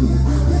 Música